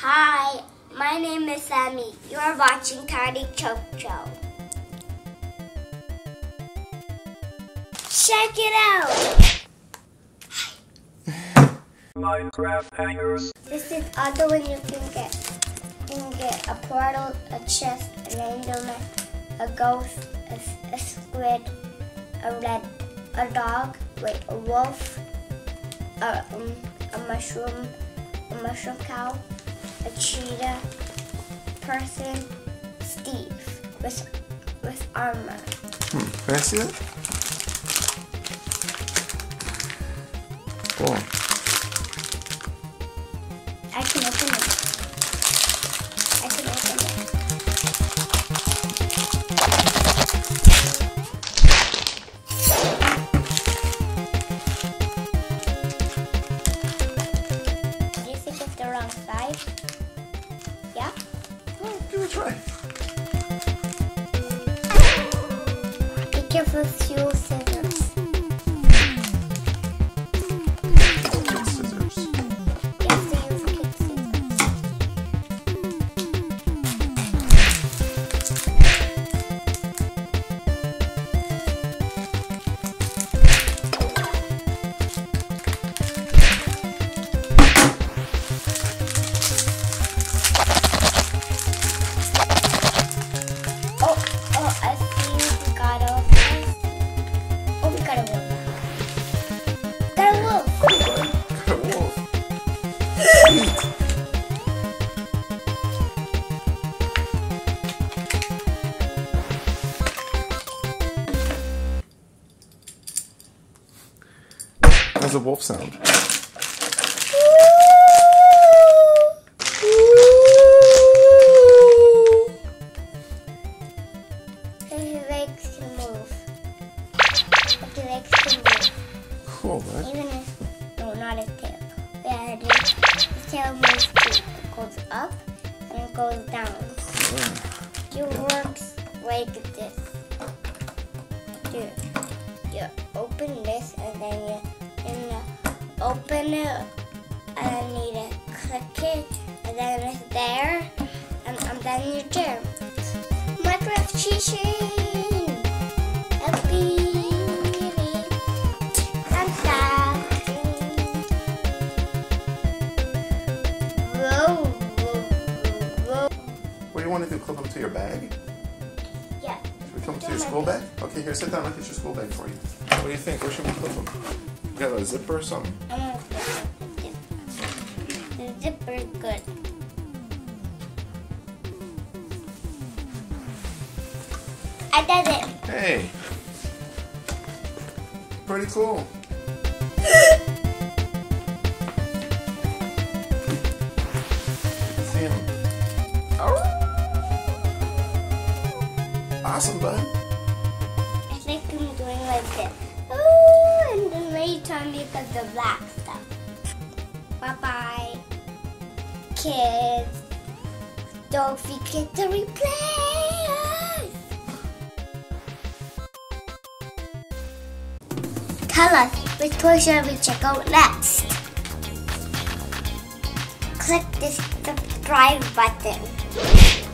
Hi, my name is Sammy. You are watching Tiny Choke Show. Check it out! Minecraft hangers. This is other one you can get. You can get a portal, a chest, an enderman, a ghost, a, a squid, a red, a dog, wait, a wolf, a, um, a mushroom, a mushroom cow, a cheetah, person, Steve, with, with armor. Hmm. Can I see that? Cool. I can open it. Think it's the wrong side? Yeah? Oh, give it a try. Be careful with His legs can move. Cool, bud. Even his, no, not his tail. Tail moves too. It goes up and it goes down. It works like this. You, you open this and then you, you open it and you click it and then it's there and, and then you jump. Minecraft cheating! You want to do? Clip them to your bag? Yeah. Should we clip them to your school bag? Okay, here, sit down. I'll get your school bag for you. What do you think? Where should we clip them? You got a zipper or something? I'm gonna put the the zipper good. I did it. Hey. Pretty cool. Awesome. I think I'm doing like this. Ooh, and then later on because the black stuff. Bye bye, kids. Don't forget to replay. Tell us which toy should we check out next. Click this subscribe button.